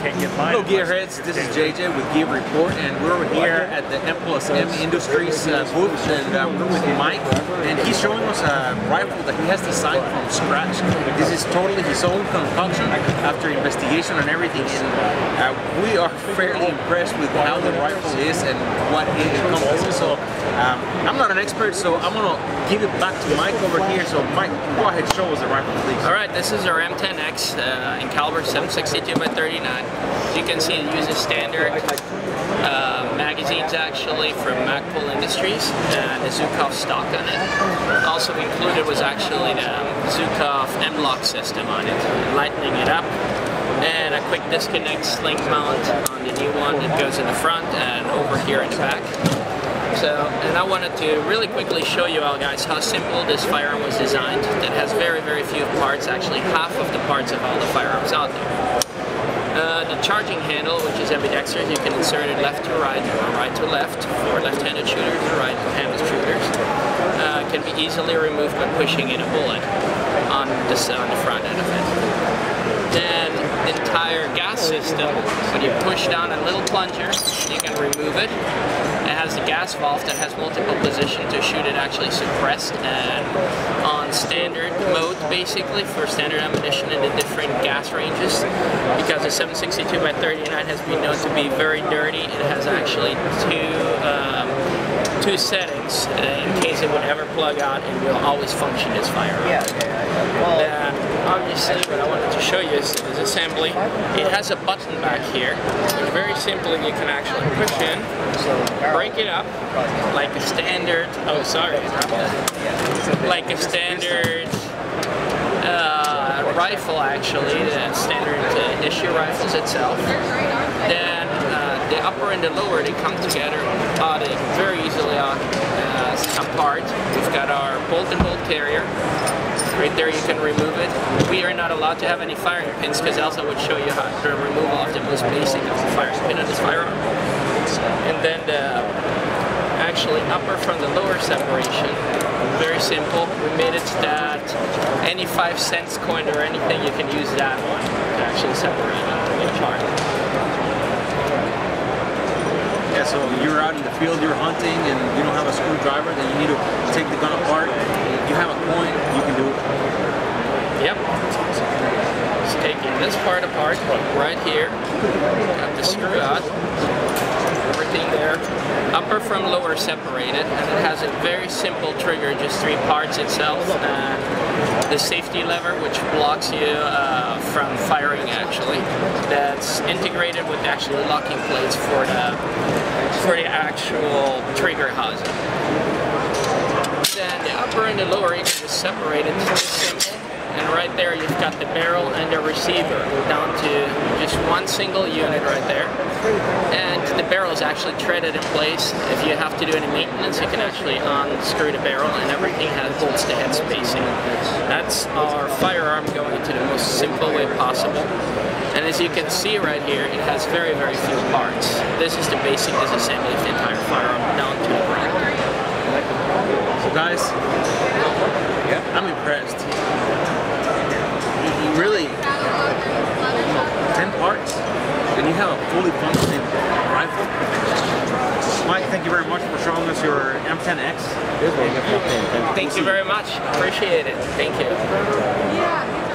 Hello Gearheads, this is JJ with Gear Report and we're here at the M plus M Industries uh, booth and uh, we're with Mike and he's showing us a rifle that he has designed from scratch. This is totally his own concoction after investigation and everything and uh, we are fairly impressed with how the rifle is and what it encompasses. So um, I'm not an expert so I'm to give it back to Mike over here. So Mike, go ahead show us the rifle please. Alright, this is our M10X uh, in caliber 762 by 39. As you can see, it uses standard uh, magazines actually from Magpul Industries and the Zhukov stock on it. Also included was actually the Zhukov M-LOK system on it, lightening it up and a quick disconnect sling mount on the new one that goes in the front and over here in the back. So, and I wanted to really quickly show you all guys how simple this firearm was designed. It has very, very few parts, actually half of the parts of all the firearms out there. Uh, the charging handle, which is ambidextrous, you can insert it left to right or right to left for left-handed shooters or right-handed shooters. Uh, can be easily removed by pushing in a bullet on the, on the front end of it. Then the entire gas system, when you push down a little plunger, you can remove it. It has the gas valve that has multiple positions to shoot it actually suppressed and on standard mode basically for standard ammunition in the different gas ranges because the 762 by 39 has been known to be very dirty. It has actually two um, two settings uh, in case it would ever plug out and will always function as firearm. Yeah, okay. Well, uh, obviously what I wanted to show you is, is assembly. It has a button back here which very simply you can actually push in, break it up like a standard, oh sorry, like a standard uh, rifle actually, the standard uh, issue rifles itself. Then the upper and the lower they come together uh, they very easily uh, apart. We've got our bolt and bolt carrier. Right there you can remove it. We are not allowed to have any firing pins because Elsa would show you how the removal of the most basic of the firing pin on this firearm. And then the actually upper from the lower separation. Very simple. We made it that any five cents coin or anything you can use that one to actually separate it apart. So you're out in the field, you're hunting, and you don't have a screwdriver, then you need to take the gun apart. You have a coin, you can do it. Yep. Just taking this part apart, right here. Got the screw out. Everything there. Upper from lower separated, and it has a very simple trigger, just three parts itself. And the safety lever, which blocks you uh, from firing actually. That's integrated with actually locking plates for the for the actual trigger housing. Then the upper and the lower you can just separate simple. And right there you've got the barrel and the receiver down to just one single unit right there. And the barrel is actually threaded in place. If you have to do any maintenance, you can actually unscrew the barrel and everything has bolts to head spacing. That's our firearm going into the most simple way possible. And as you can see right here, it has very, very few parts. This is the basic disassembly of the entire firearm down to the ground. So guys, I'm impressed. You, you really, 10 parts, and you have a fully functioning rifle. Mike, thank you very much for showing us your M10X. Thank you very much. Appreciate it. Thank you.